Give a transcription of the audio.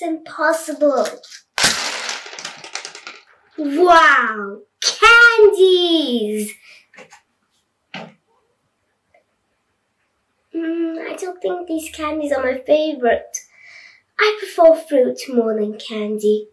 It's impossible. Wow, candies! Mm, I don't think these candies are my favorite. I prefer fruit more than candy.